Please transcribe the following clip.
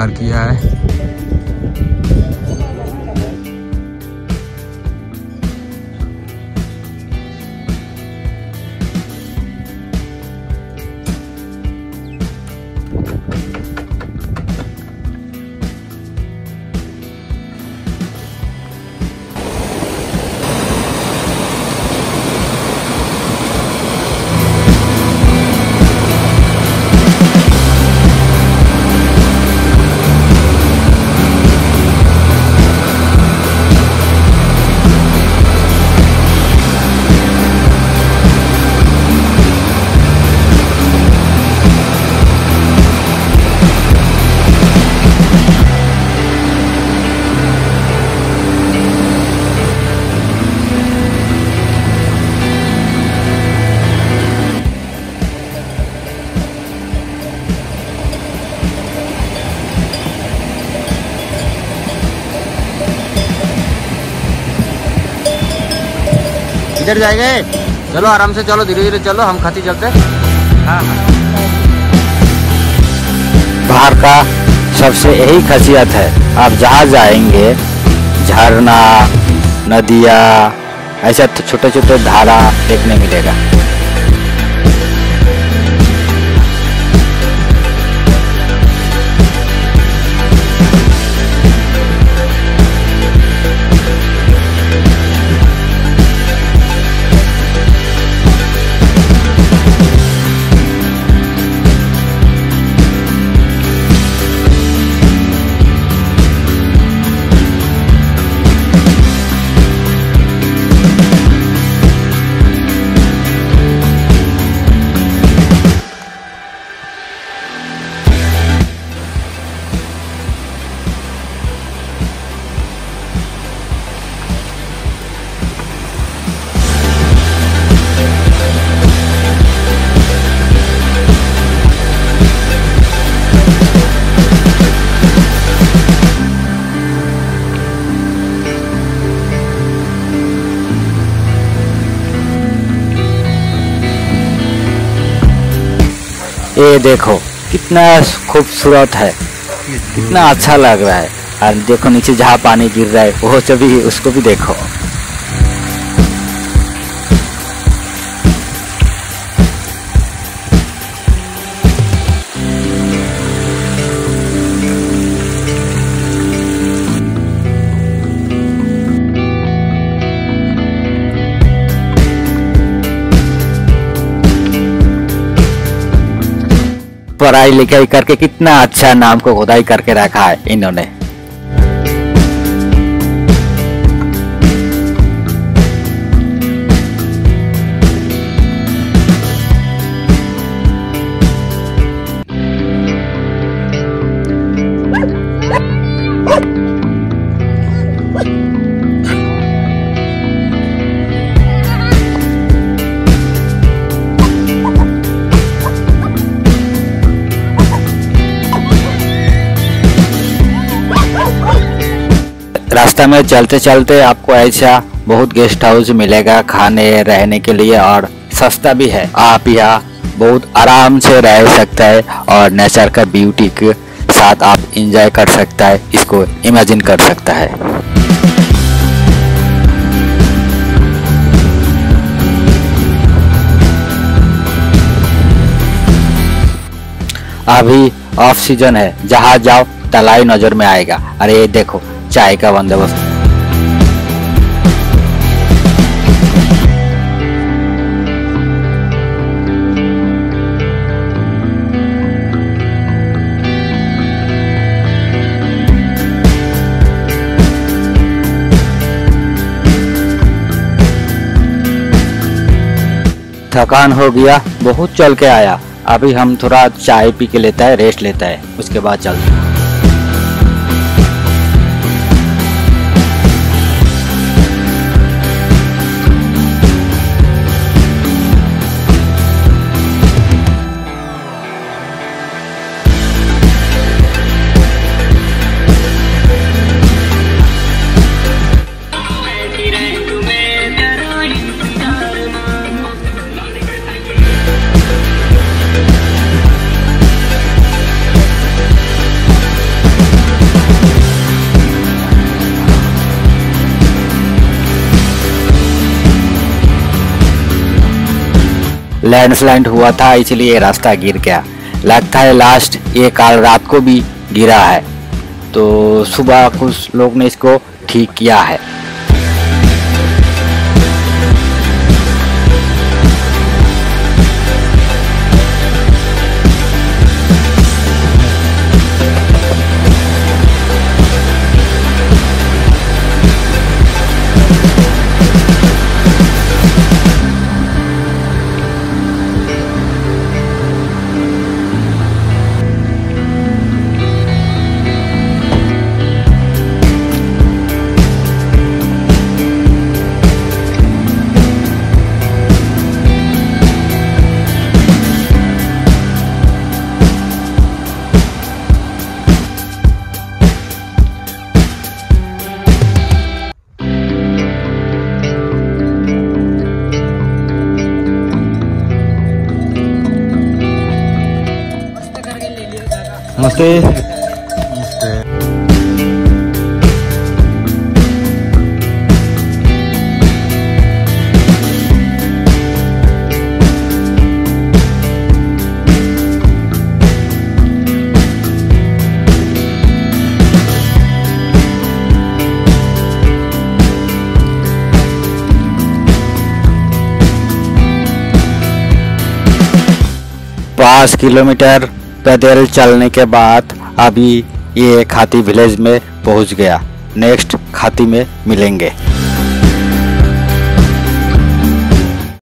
घर किया है। इधर जाएँगे। चलो, आराम से चलो धीरे धीरे चलो, हम खाती चलते। हाँ हाँ। बाहर का सबसे यही खासियत है, आप जहाँ जाएँगे, झरना, नदिया, ऐसा छोटे छोटे धारा देखने मिलेगा। ये देखो, कितना खूबसूरत है, कितना अच्छा लग रहा है। और देखो, नीचे जहाँ पानी गिर रहा है, वो सभी, उसको भी देखो। पढ़ाई लिखाई करके कितना अच्छा नाम को खुदाई करके रखा है इन्होंने। रास्ता में चलते चलते आपको ऐसा बहुत गेस्ट हाउस मिलेगा खाने, रहने के लिए और सस्ता भी है। आप यहाँ बहुत आराम से रह सकता है और नेचर का ब्यूटी के साथ आप इंजॉय कर सकता है, इसको इमेजिन कर सकता है। अभी ऑफ़ सीज़न है, जहाँ जाओ, तलाई नज़र में आएगा। अरे देखो चाय का बंदोबस्त। थकान हो गया, बहुत चल के आया। अभी हम थोड़ा चाय पी के लेता है रेस्ट लेता है। उसके बाद चलते हैं। लैंडस्लाइड हुआ था, इसलिए रास्ता गिर गया। लगता है लास्ट ये काल रात को भी गिरा है। तो सुबह कुछ लोग ने इसको ठीक किया है। नमस्ते। पाँच किलोमीटर पैदल चलने के बाद अभी ये खाती विलेज में पहुँच गया। नेक्स्ट खाती में मिलेंगे।